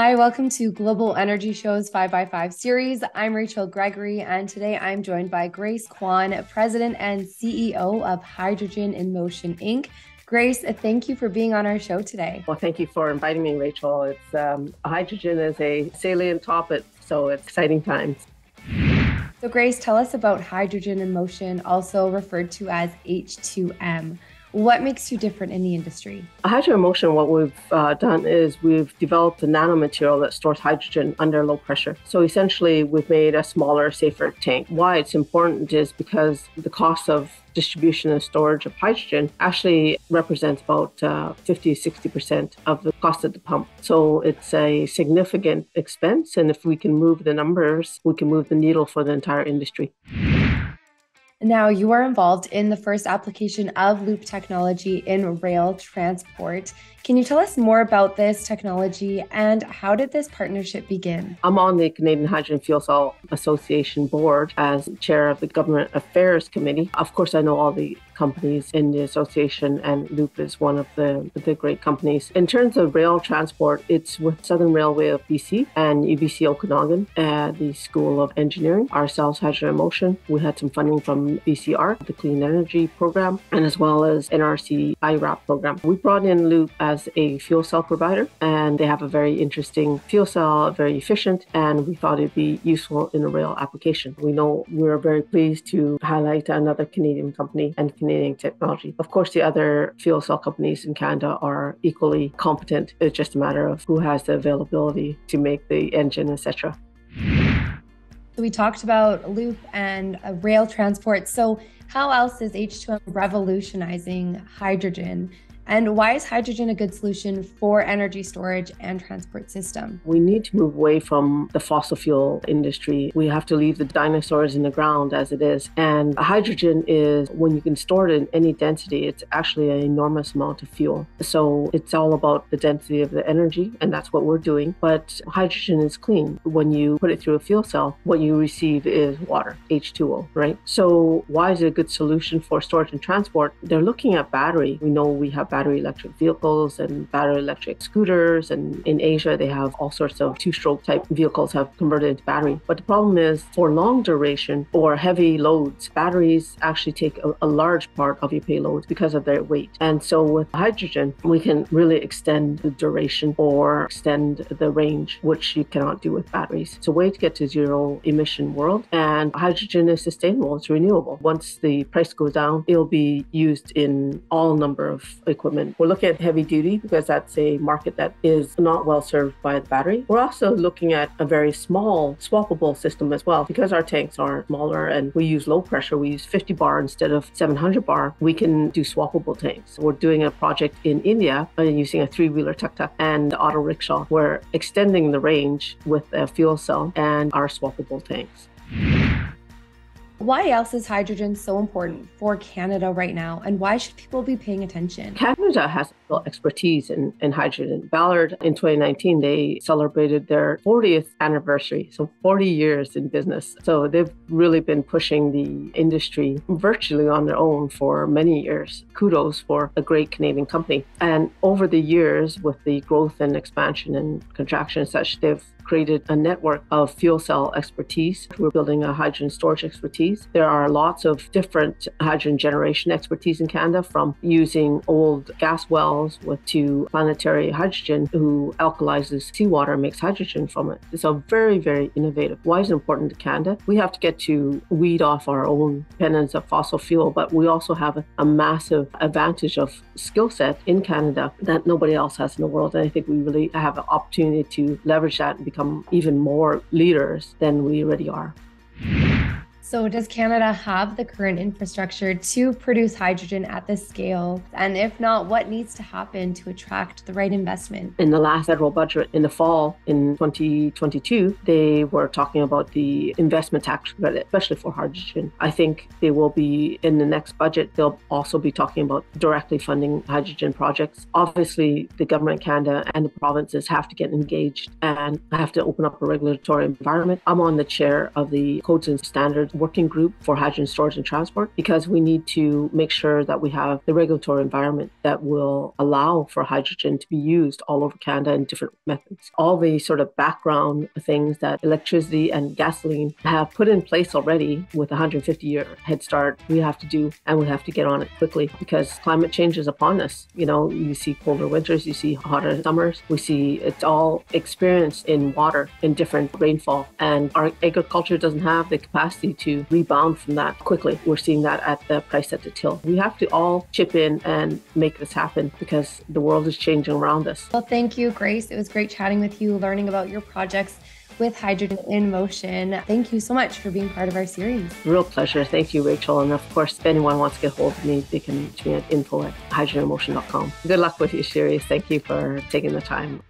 Hi, welcome to Global Energy Show's 5x5 series. I'm Rachel Gregory, and today I'm joined by Grace Quan, President and CEO of Hydrogen in Motion Inc. Grace, thank you for being on our show today. Well, thank you for inviting me, Rachel. It's um, hydrogen is a salient topic, so it's exciting times. So, Grace, tell us about hydrogen in motion, also referred to as H2M. What makes you different in the industry? Hydrogen Motion, what we've uh, done is we've developed a nanomaterial that stores hydrogen under low pressure. So essentially, we've made a smaller, safer tank. Why it's important is because the cost of distribution and storage of hydrogen actually represents about uh, 50 60% of the cost of the pump. So it's a significant expense. And if we can move the numbers, we can move the needle for the entire industry. Now, you are involved in the first application of loop technology in rail transport. Can you tell us more about this technology and how did this partnership begin? I'm on the Canadian Hydrogen Fuel Cell Association board as chair of the Government Affairs Committee. Of course, I know all the companies in the association, and Loop is one of the, the great companies. In terms of rail transport, it's with Southern Railway of BC and UBC Okanagan, uh, the School of Engineering, ourselves Hydrogen Motion. We had some funding from BCR, the Clean Energy Program, and as well as NRC IRAP program. We brought in Loop as a fuel cell provider, and they have a very interesting fuel cell, very efficient, and we thought it'd be useful in a rail application. We know we're very pleased to highlight another Canadian company and Canadian technology. Of course, the other fuel cell companies in Canada are equally competent. It's just a matter of who has the availability to make the engine, etc. So we talked about loop and rail transport. So how else is H2M revolutionizing hydrogen? And why is hydrogen a good solution for energy storage and transport system? We need to move away from the fossil fuel industry. We have to leave the dinosaurs in the ground as it is. And hydrogen is when you can store it in any density, it's actually an enormous amount of fuel. So it's all about the density of the energy, and that's what we're doing. But hydrogen is clean. When you put it through a fuel cell, what you receive is water, H2O, right? So why is it a good solution for storage and transport? They're looking at battery. We know we have battery electric vehicles and battery electric scooters. And in Asia, they have all sorts of two stroke type vehicles have converted into battery. But the problem is for long duration or heavy loads, batteries actually take a, a large part of your payload because of their weight. And so with hydrogen, we can really extend the duration or extend the range, which you cannot do with batteries. It's a way to get to zero emission world. And hydrogen is sustainable, it's renewable. Once the price goes down, it'll be used in all number of equipment equipment. We're looking at heavy duty because that's a market that is not well served by the battery. We're also looking at a very small swappable system as well because our tanks are smaller and we use low pressure. We use 50 bar instead of 700 bar. We can do swappable tanks. We're doing a project in India using a three wheeler tuk tuk and auto rickshaw. We're extending the range with a fuel cell and our swappable tanks. Why else is hydrogen so important for Canada right now, and why should people be paying attention? Canada has expertise in, in hydrogen. Ballard in 2019, they celebrated their 40th anniversary, so 40 years in business. So they've really been pushing the industry virtually on their own for many years. Kudos for a great Canadian company. And over the years, with the growth and expansion and contraction and such, they've created a network of fuel cell expertise. We're building a hydrogen storage expertise. There are lots of different hydrogen generation expertise in Canada from using old gas wells with to planetary hydrogen who alkalizes seawater and makes hydrogen from it. It's a very, very innovative. Why is it important to Canada? We have to get to weed off our own dependence of fossil fuel, but we also have a, a massive advantage of skill set in Canada that nobody else has in the world. And I think we really have an opportunity to leverage that and become become even more leaders than we already are. So, does Canada have the current infrastructure to produce hydrogen at this scale? And if not, what needs to happen to attract the right investment? In the last federal budget in the fall in 2022, they were talking about the investment tax credit, especially for hydrogen. I think they will be in the next budget, they'll also be talking about directly funding hydrogen projects. Obviously, the government of Canada and the provinces have to get engaged and have to open up a regulatory environment. I'm on the chair of the Codes and Standards working group for hydrogen storage and transport because we need to make sure that we have the regulatory environment that will allow for hydrogen to be used all over Canada in different methods. All the sort of background things that electricity and gasoline have put in place already with 150 year head start, we have to do and we have to get on it quickly because climate change is upon us. You know, you see colder winters, you see hotter summers, we see it's all experienced in water in different rainfall. And our agriculture doesn't have the capacity to rebound from that quickly. We're seeing that at the price at the till. We have to all chip in and make this happen because the world is changing around us. Well, thank you, Grace. It was great chatting with you, learning about your projects with Hydrogen in Motion. Thank you so much for being part of our series. Real pleasure. Thank you, Rachel. And of course, if anyone wants to get hold of me, they can reach me at info at hydrogeninmotion.com. Good luck with your series. Thank you for taking the time.